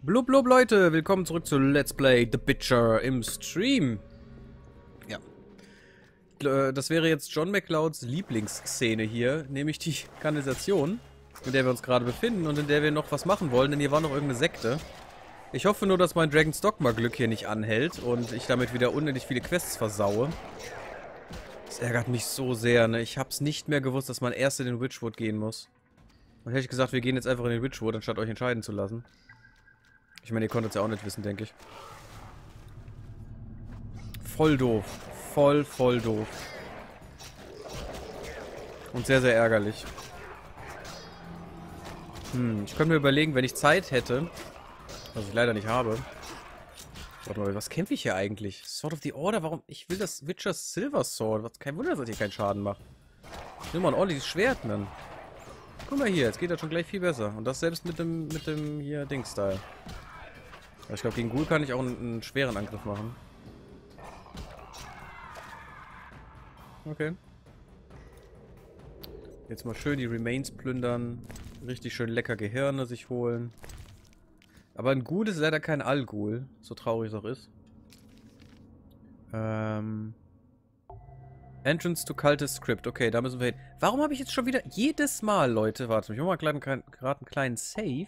Blub blub Leute, willkommen zurück zu Let's Play The Bitcher im Stream. Ja. Äh, das wäre jetzt John McClouds Lieblingsszene hier, nämlich die Kanalisation, in der wir uns gerade befinden und in der wir noch was machen wollen, denn hier war noch irgendeine Sekte. Ich hoffe nur, dass mein Dragon's Dogma Glück hier nicht anhält und ich damit wieder unendlich viele Quests versaue. Das ärgert mich so sehr, ne? Ich hab's nicht mehr gewusst, dass man erst in den Witchwood gehen muss. Und hätte ich gesagt, wir gehen jetzt einfach in den Witchwood, anstatt euch entscheiden zu lassen. Ich meine, ihr konntet es ja auch nicht wissen, denke ich. Voll doof. Voll, voll doof. Und sehr, sehr ärgerlich. Hm, ich könnte mir überlegen, wenn ich Zeit hätte, was ich leider nicht habe. Warte mal, was kämpfe ich hier eigentlich? Sword of the Order, warum? Ich will das Witcher's Silver Sword. Kein Wunder, dass ich keinen Schaden mache. Ich will mal ein ordentliches Schwert, Mann. Guck mal hier, jetzt geht das schon gleich viel besser. Und das selbst mit dem, mit dem hier Ding-Style. Ich glaube, gegen Ghoul kann ich auch einen, einen schweren Angriff machen. Okay. Jetzt mal schön die Remains plündern. Richtig schön lecker Gehirne sich holen. Aber ein Ghoul ist leider kein Al-Ghoul. So traurig es auch ist. Ähm... Entrance to Cultist Script. Okay, da müssen wir hin. Warum habe ich jetzt schon wieder... Jedes Mal, Leute... Warte, ich mache mal gerade einen kleinen Save.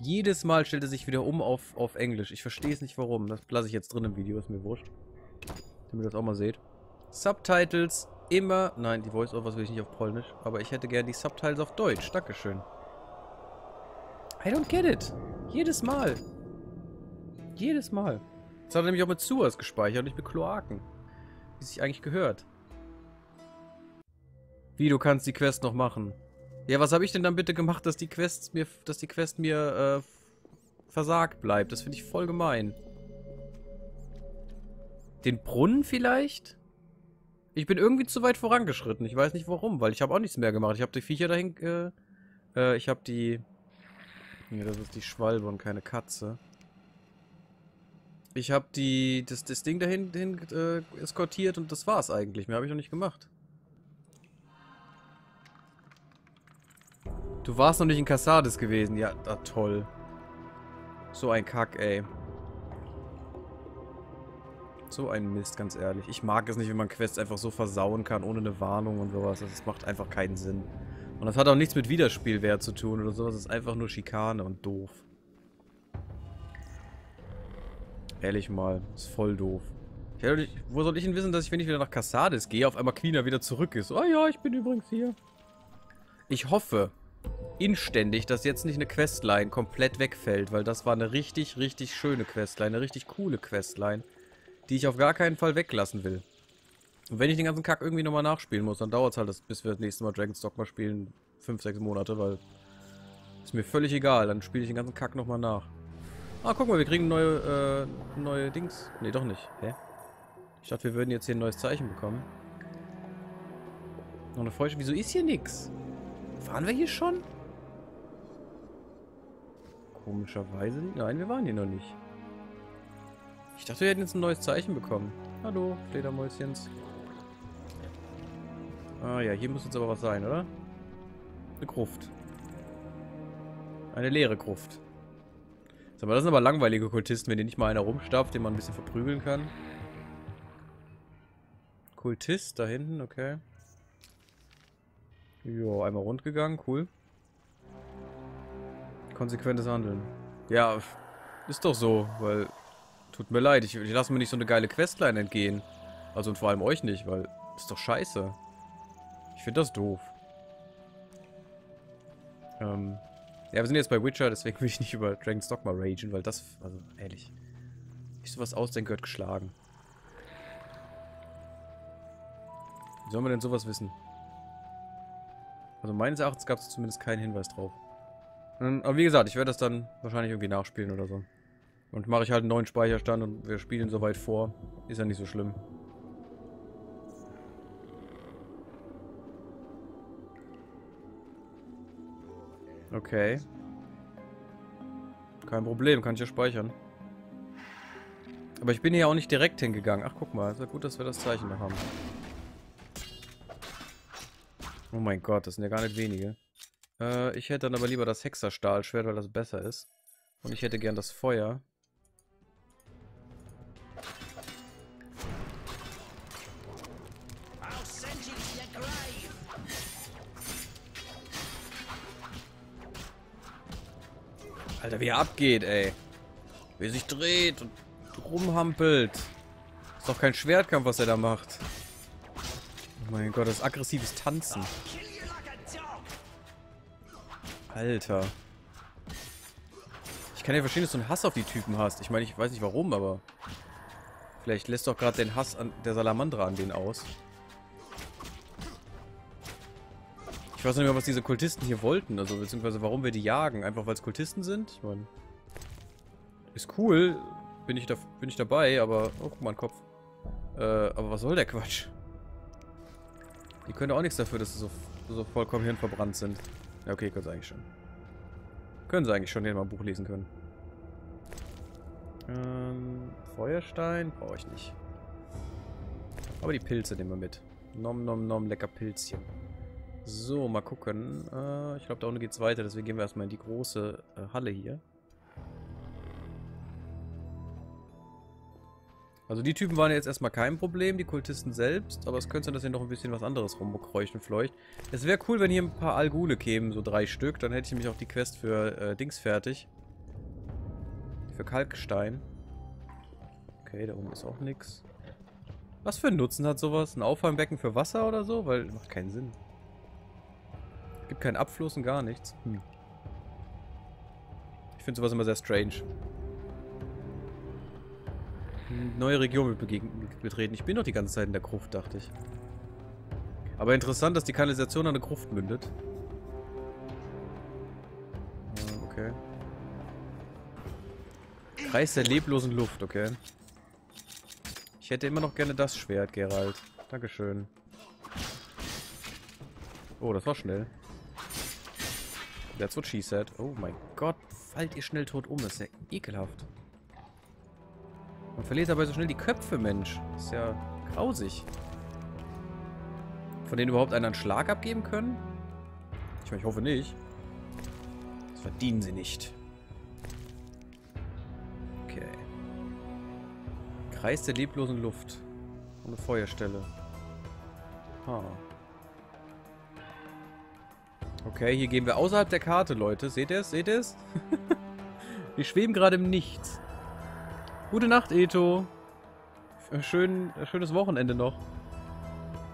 Jedes Mal stellt er sich wieder um auf, auf Englisch. Ich verstehe es nicht warum. Das lasse ich jetzt drin im Video, ist mir wurscht. Damit ihr das auch mal seht. Subtitles immer... Nein, die Voice-Overs will ich nicht auf Polnisch. Aber ich hätte gerne die Subtitles auf Deutsch. Dankeschön. I don't get it. Jedes Mal. Jedes Mal. Das hat er nämlich auch mit Suas gespeichert und nicht mit Kloaken. Wie sich eigentlich gehört. Wie, du kannst die Quest noch machen? Ja, was habe ich denn dann bitte gemacht, dass die Quest mir, dass die Quest mir äh, versagt bleibt? Das finde ich voll gemein. Den Brunnen vielleicht? Ich bin irgendwie zu weit vorangeschritten. Ich weiß nicht warum, weil ich habe auch nichts mehr gemacht. Ich habe die Viecher dahin... Äh, äh, ich habe die... Nee, das ist die Schwalbe und keine Katze. Ich habe die das, das Ding dahin hin, äh, eskortiert und das war's eigentlich. Mehr habe ich noch nicht gemacht. Du warst noch nicht in Cassades gewesen. Ja, ah, toll. So ein Kack, ey. So ein Mist, ganz ehrlich. Ich mag es nicht, wenn man Quests einfach so versauen kann, ohne eine Warnung und sowas. Das macht einfach keinen Sinn. Und das hat auch nichts mit Wiederspielwert zu tun oder sowas. Das ist einfach nur Schikane und doof. Ehrlich mal, ist voll doof. Nicht, wo soll ich denn wissen, dass ich, wenn ich wieder nach Cassades gehe, auf einmal Quina wieder zurück ist? Oh ja, ich bin übrigens hier. Ich hoffe, inständig, dass jetzt nicht eine Questline komplett wegfällt, weil das war eine richtig, richtig schöne Questline, eine richtig coole Questline, die ich auf gar keinen Fall weglassen will. Und wenn ich den ganzen Kack irgendwie nochmal nachspielen muss, dann dauert es halt, das, bis wir das nächste Mal Dragon's Dogma spielen, 5, 6 Monate, weil ist mir völlig egal, dann spiele ich den ganzen Kack nochmal nach. Ah, guck mal, wir kriegen neue, äh, neue Dings. Ne, doch nicht. Hä? Ich dachte, wir würden jetzt hier ein neues Zeichen bekommen. Noch eine Feuchte. Wieso ist hier nichts? Waren wir hier schon? Komischerweise. Nein, wir waren hier noch nicht. Ich dachte, wir hätten jetzt ein neues Zeichen bekommen. Hallo, Fledermäuschens. Ah ja, hier muss jetzt aber was sein, oder? Eine Gruft. Eine leere Gruft. Sag mal, das sind aber langweilige Kultisten, wenn hier nicht mal einer rumstapft, den man ein bisschen verprügeln kann. Kultist da hinten, okay. Jo, einmal rund gegangen, cool. Konsequentes Handeln. Ja, ist doch so, weil... Tut mir leid, ich, ich lasse mir nicht so eine geile Questline entgehen. Also und vor allem euch nicht, weil... Ist doch scheiße. Ich finde das doof. Ähm... Ja, wir sind jetzt bei Witcher, deswegen will ich nicht über Dragon's Dogma ragen, weil das... Also, ehrlich. Ich sowas ausdenke, gehört geschlagen. Wie soll man denn sowas wissen? Also meines Erachtens gab es zumindest keinen Hinweis drauf. Aber wie gesagt, ich werde das dann wahrscheinlich irgendwie nachspielen oder so. Und mache ich halt einen neuen Speicherstand und wir spielen so weit vor. Ist ja nicht so schlimm. Okay. Kein Problem, kann ich ja speichern. Aber ich bin hier auch nicht direkt hingegangen. Ach, guck mal, ist ja gut, dass wir das Zeichen noch haben. Oh mein Gott, das sind ja gar nicht wenige. Äh, ich hätte dann aber lieber das Hexerstahlschwert, weil das besser ist. Und ich hätte gern das Feuer. Alter, wie er abgeht, ey. Wie er sich dreht und rumhampelt. Ist doch kein Schwertkampf, was er da macht. Oh mein Gott, das ist aggressives Tanzen. Alter. Ich kann ja verstehen, dass du einen Hass auf die Typen hast. Ich meine, ich weiß nicht warum, aber... Vielleicht lässt doch gerade den Hass an der Salamandra an denen aus. Ich weiß nicht mehr, was diese Kultisten hier wollten, also beziehungsweise warum wir die jagen. Einfach weil es Kultisten sind? Ich meine. Ist cool. Bin ich, da, bin ich dabei, aber. Oh, guck mal, ein Kopf. Äh, aber was soll der Quatsch? Die können auch nichts dafür, dass sie so, so vollkommen hirnverbrannt sind. Okay, können sie eigentlich schon. Können sie eigentlich schon, den mal ein Buch lesen können. Ähm, Feuerstein brauche ich nicht. Aber die Pilze nehmen wir mit. Nom nom nom, lecker Pilzchen. So, mal gucken. Äh, ich glaube, da unten geht es weiter, deswegen gehen wir erstmal in die große äh, Halle hier. Also die Typen waren jetzt erstmal kein Problem, die Kultisten selbst, aber es könnte sein, dass hier noch ein bisschen was anderes rumkreuchen fleucht. Es wäre cool, wenn hier ein paar Algule kämen, so drei Stück, dann hätte ich nämlich auch die Quest für äh, Dings fertig. Für Kalkstein. Okay, da unten ist auch nichts. Was für einen Nutzen hat sowas? Ein Auffangbecken für Wasser oder so? Weil, macht keinen Sinn. Gibt keinen Abfluss und gar nichts. Hm. Ich finde sowas immer sehr strange. Neue Region betreten. Ich bin doch die ganze Zeit in der Gruft, dachte ich. Aber interessant, dass die Kanalisation an der Gruft mündet. Ah, okay. Kreis der leblosen Luft, okay. Ich hätte immer noch gerne das Schwert, Gerald. Dankeschön. Oh, das war schnell. That's what she said. Oh mein Gott, fallt ihr schnell tot um. Das ist ja ekelhaft. Man verliert dabei so schnell die Köpfe, Mensch. Ist ja grausig. Von denen überhaupt einen Schlag abgeben können? Ich meine, ich hoffe nicht. Das verdienen sie nicht. Okay. Kreis der leblosen Luft. Und eine Feuerstelle. Ha. Okay, hier gehen wir außerhalb der Karte, Leute. Seht ihr es? Seht ihr es? wir schweben gerade im Nichts. Gute Nacht, Eto. Schön, schönes Wochenende noch.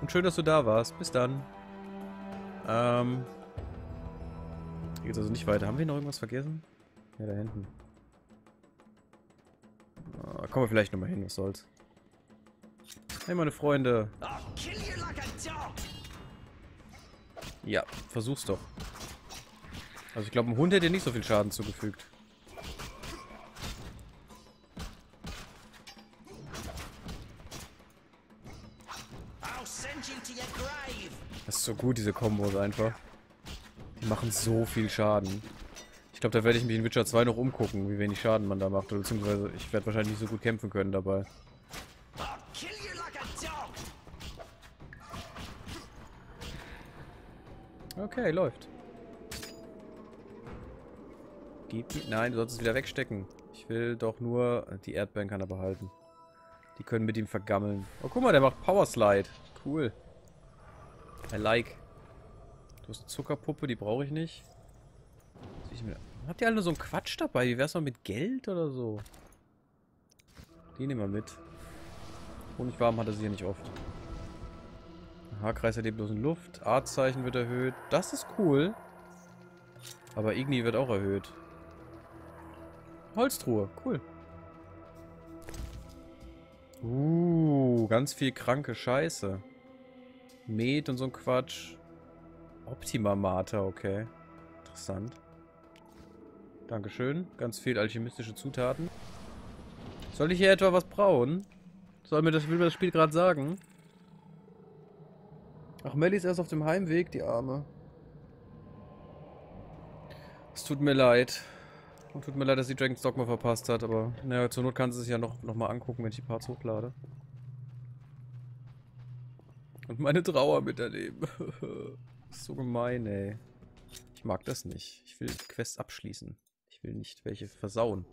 Und schön, dass du da warst. Bis dann. Ähm. Hier geht's also nicht weiter. Haben wir noch irgendwas vergessen? Ja, da hinten. Ah, kommen wir vielleicht nochmal hin, was soll's. Hey, meine Freunde. Ja, versuch's doch. Also ich glaube, ein Hund hätte dir nicht so viel Schaden zugefügt. So gut, diese Kombos einfach. Die machen so viel Schaden. Ich glaube, da werde ich mich in Witcher 2 noch umgucken, wie wenig Schaden man da macht. Beziehungsweise ich werde wahrscheinlich nicht so gut kämpfen können dabei. Okay, läuft. Gib mir... Nein, du sollst es wieder wegstecken. Ich will doch nur... Die Erdbeeren kann er behalten. Die können mit ihm vergammeln. Oh, guck mal, der macht Power Slide. Cool. I like. Du hast eine Zuckerpuppe, die brauche ich nicht. Habt ihr alle so einen Quatsch dabei? Wie wär's mal mit Geld oder so? Die nehmen wir mit. Honigwaben hat er sie ja nicht oft. Haarkreis bloß in Luft. Artzeichen wird erhöht. Das ist cool. Aber Igni wird auch erhöht. Holztruhe. Cool. Uh, ganz viel kranke Scheiße. Met und so ein Quatsch. Optima Mater, okay. Interessant. Dankeschön. Ganz viel alchemistische Zutaten. Soll ich hier etwa was brauen? Soll mir das, will mir das Spiel gerade sagen? Ach, Melly ist erst auf dem Heimweg, die Arme. Es tut mir leid. Und tut mir leid, dass sie Dragon's Dogma verpasst hat, aber naja, zur Not kann sie sich ja noch, noch mal angucken, wenn ich die Parts hochlade. Und meine Trauer miterleben. so gemein, ey. Ich mag das nicht. Ich will die Quest abschließen. Ich Ich will nicht welche versauen.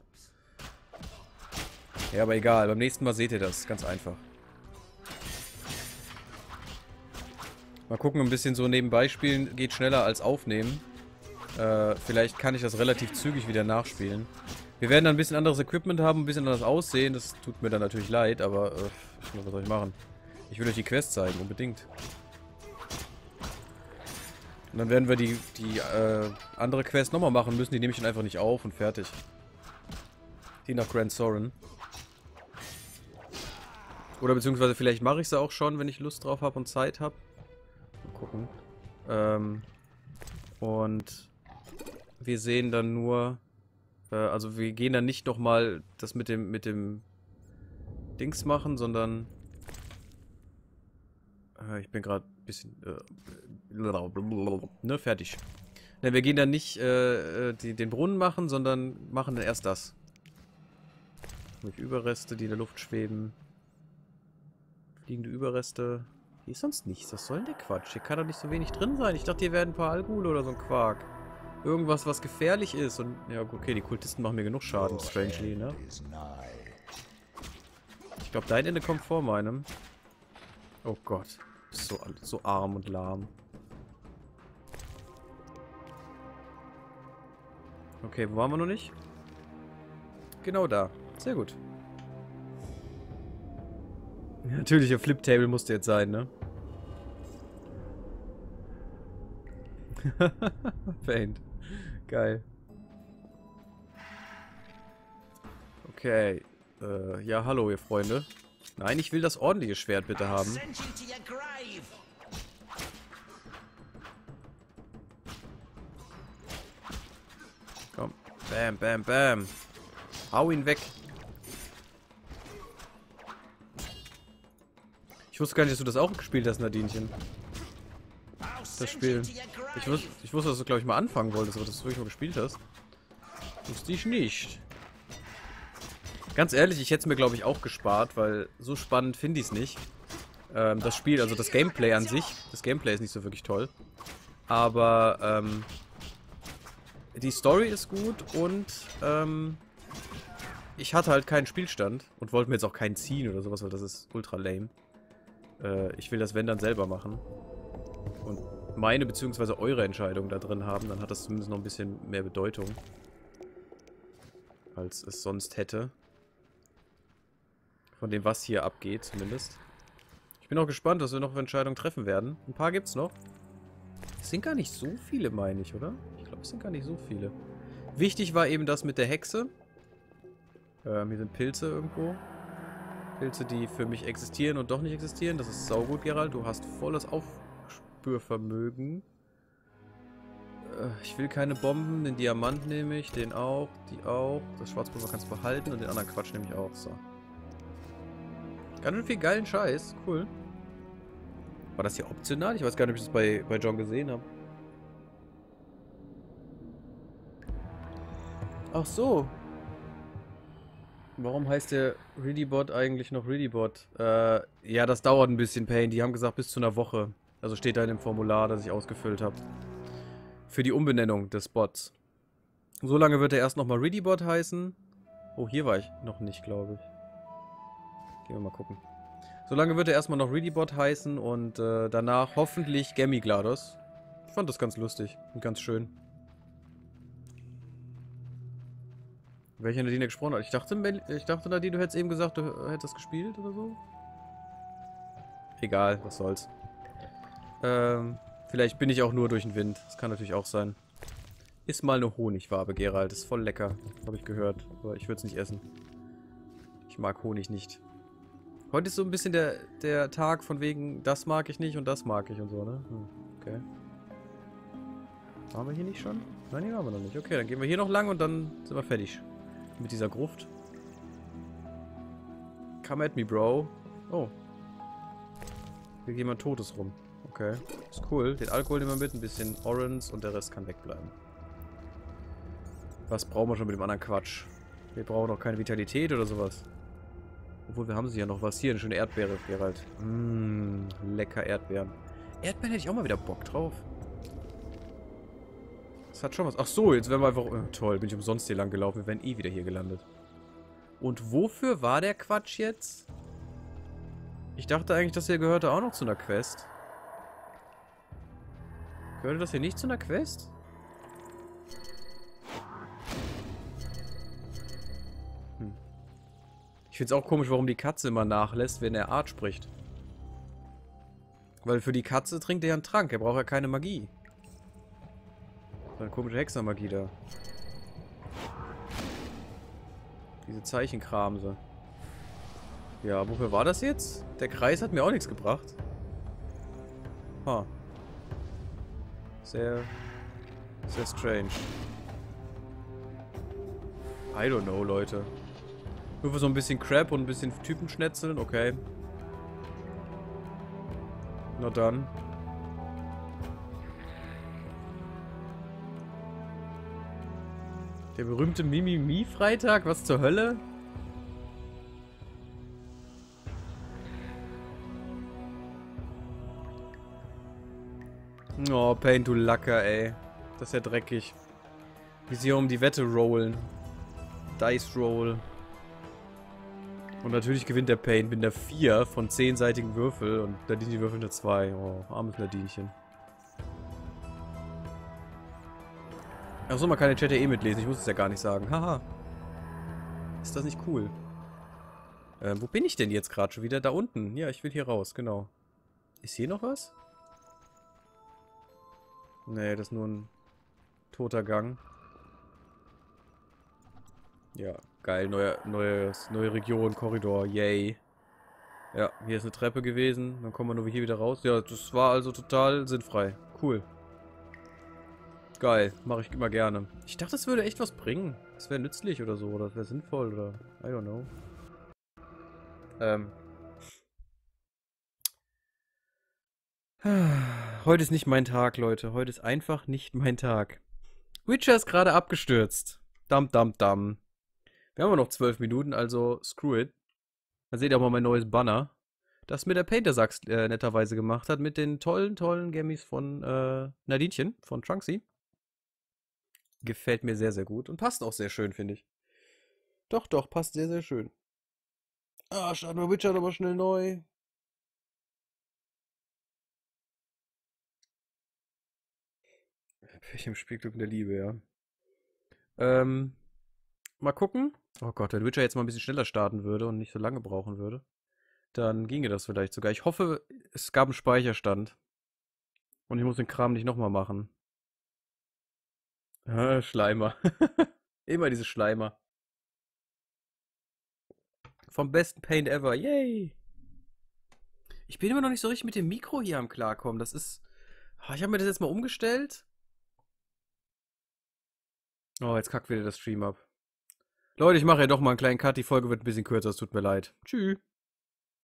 Ja, aber egal. Beim nächsten Mal seht ihr das. Ganz einfach. Mal gucken, ein bisschen so nebenbei spielen geht schneller als aufnehmen. Äh, vielleicht kann ich das relativ zügig wieder nachspielen. Wir werden dann ein bisschen anderes Equipment haben, ein bisschen anders aussehen. Das tut mir dann natürlich leid, aber äh, was soll ich machen? Ich will euch die Quest zeigen, unbedingt. Und dann werden wir die, die äh, andere Quest nochmal machen müssen. Die nehme ich dann einfach nicht auf und fertig. Die nach Grand Soren. Oder beziehungsweise vielleicht mache ich sie auch schon, wenn ich Lust drauf habe und Zeit habe. Mal gucken. Ähm, und wir sehen dann nur... Äh, also wir gehen dann nicht nochmal das mit dem, mit dem Dings machen, sondern... Äh, ich bin gerade ein bisschen... Äh, ne, fertig. Ne, wir gehen dann nicht äh, äh, die, den Brunnen machen, sondern machen dann erst das. Mit Überreste, die in der Luft schweben. Fliegende Überreste. Hier ist sonst nichts. Was soll denn der Quatsch? Hier kann doch nicht so wenig drin sein. Ich dachte, hier wären ein paar Algule oder so ein Quark. Irgendwas, was gefährlich ist. Und ja, okay, die Kultisten machen mir genug Schaden, strangely, ne? Ich glaube, dein Ende kommt vor meinem. Oh Gott. So, so arm und lahm. Okay, wo waren wir noch nicht? Genau da. Sehr gut. Natürlich, ein Flip-Table musste jetzt sein, ne? Paint. Geil. Okay. Äh, ja, hallo, ihr Freunde. Nein, ich will das ordentliche Schwert bitte haben. Komm. Bam, bam, bam. Hau ihn weg. Ich wusste gar nicht, dass du das auch gespielt hast, Nadinchen. Das Spiel. Ich, wus ich wusste, dass du, glaube ich, mal anfangen wolltest, aber dass du wirklich mal gespielt hast. Wusste ich nicht. Ganz ehrlich, ich hätte es mir, glaube ich, auch gespart, weil so spannend finde ich es nicht. Ähm, das Spiel, also das Gameplay an sich, das Gameplay ist nicht so wirklich toll. Aber, ähm, die Story ist gut und, ähm, ich hatte halt keinen Spielstand und wollte mir jetzt auch keinen ziehen oder sowas, weil das ist ultra lame. Äh, ich will das wenn dann selber machen. Und meine bzw. eure Entscheidung da drin haben, dann hat das zumindest noch ein bisschen mehr Bedeutung. Als es sonst hätte. Von dem, was hier abgeht, zumindest. Ich bin auch gespannt, dass wir noch Entscheidungen treffen werden. Ein paar gibt's noch. Es sind gar nicht so viele, meine ich, oder? Ich glaube, es sind gar nicht so viele. Wichtig war eben das mit der Hexe. Ähm, hier sind Pilze irgendwo. Pilze, die für mich existieren und doch nicht existieren. Das ist saugut, Gerald. Du hast volles Aufspürvermögen. Äh, ich will keine Bomben. Den Diamant nehme ich. Den auch. Die auch. Das Schwarzpulver kannst du behalten. Und den anderen Quatsch nehme ich auch. So. Ganz schön viel geilen Scheiß. Cool. War das hier optional? Ich weiß gar nicht, ob ich das bei, bei John gesehen habe. Ach so. Warum heißt der Readybot eigentlich noch Readybot? Äh, ja, das dauert ein bisschen, Pain. Die haben gesagt bis zu einer Woche. Also steht da in dem Formular, das ich ausgefüllt habe. Für die Umbenennung des Bots. So lange wird er erst nochmal Readybot heißen. Oh, hier war ich noch nicht, glaube ich. Gehen wir mal gucken. Solange wird er erstmal noch Readybot heißen und äh, danach hoffentlich Gammy GLaDOS. Ich fand das ganz lustig und ganz schön. Welcher Nadine gesprochen hat. Ich dachte, ich dachte Nadine, du hättest eben gesagt, du hättest gespielt oder so. Egal, was soll's. Ähm, vielleicht bin ich auch nur durch den Wind. Das kann natürlich auch sein. Ist mal eine Honigwabe, Gerald. Ist voll lecker. Habe ich gehört. Aber ich würde es nicht essen. Ich mag Honig nicht. Heute ist so ein bisschen der, der Tag von wegen, das mag ich nicht und das mag ich und so, ne? Hm, okay. Waren wir hier nicht schon? Nein, hier waren wir noch nicht. Okay, dann gehen wir hier noch lang und dann sind wir fertig. Mit dieser Gruft. Come at me, Bro. Oh. Hier geht jemand Totes rum. Okay. Ist cool. Den Alkohol nehmen wir mit, ein bisschen Orange und der Rest kann wegbleiben. Was brauchen wir schon mit dem anderen Quatsch? Wir brauchen doch keine Vitalität oder sowas. Obwohl, wir haben sie ja noch was. Hier, eine schöne Erdbeere, Gerald. Mmm, lecker Erdbeeren. Erdbeeren hätte ich auch mal wieder Bock drauf. Das hat schon was. Ach so, jetzt wären wir einfach... Oh, toll, bin ich umsonst hier lang gelaufen. Wir wären eh wieder hier gelandet. Und wofür war der Quatsch jetzt? Ich dachte eigentlich, das hier gehörte auch noch zu einer Quest. Gehörte das hier nicht zu einer Quest? Ich find's auch komisch, warum die Katze immer nachlässt, wenn er Art spricht. Weil für die Katze trinkt er ja einen Trank. Er braucht ja keine Magie. Eine komische Hexermagie da. Diese Zeichenkramse. Ja, wofür war das jetzt? Der Kreis hat mir auch nichts gebracht. Ha. Sehr, sehr strange. I don't know, Leute. Nur für so ein bisschen Crap und ein bisschen Typenschnetzeln, okay. Na dann. Der berühmte Mimimi-Freitag? Was zur Hölle? Oh, Pain, du Lacker, ey. Das ist ja dreckig. Wie sie hier um die Wette rollen. Dice Roll. Und natürlich gewinnt der Pain mit der 4 von 10-seitigen Würfel und Nadine würfelt eine 2. Oh, armes Nadinchen. Achso, man kann den Chat ja eh mitlesen. Ich muss es ja gar nicht sagen. Haha. Ist das nicht cool? Ähm, wo bin ich denn jetzt gerade schon wieder? Da unten. Ja, ich will hier raus, genau. Ist hier noch was? Nee, das ist nur ein toter Gang. Ja, geil. Neue, neues, neue Region, Korridor. Yay. Ja, hier ist eine Treppe gewesen. Dann kommen wir nur hier wieder raus. Ja, das war also total sinnfrei. Cool. Geil. Mache ich immer gerne. Ich dachte, das würde echt was bringen. Das wäre nützlich oder so. Oder das wäre sinnvoll oder... I don't know. Ähm. Heute ist nicht mein Tag, Leute. Heute ist einfach nicht mein Tag. Witcher ist gerade abgestürzt. Dam, dam, dam. Wir haben noch zwölf Minuten, also screw it. Dann seht ihr auch mal mein neues Banner. Das mir der Painter-Sachs äh, netterweise gemacht hat mit den tollen, tollen Gammies von äh, Nadinchen, von Trunksy. Gefällt mir sehr, sehr gut und passt auch sehr schön, finde ich. Doch, doch, passt sehr, sehr schön. Ah, starten wir Witcher aber schnell neu. Pech im Spielglück der Liebe, ja. Ähm, mal gucken. Oh Gott, wenn Witcher jetzt mal ein bisschen schneller starten würde und nicht so lange brauchen würde, dann ginge das vielleicht sogar. Ich hoffe, es gab einen Speicherstand. Und ich muss den Kram nicht nochmal machen. Schleimer. Immer diese Schleimer. Vom besten Paint ever. Yay! Ich bin immer noch nicht so richtig mit dem Mikro hier am Klarkommen. Das ist. Ah, ich habe mir das jetzt mal umgestellt. Oh, jetzt kackt wieder das Stream ab. Leute, ich mache ja doch mal einen kleinen Cut. Die Folge wird ein bisschen kürzer. Es tut mir leid. Tschüss.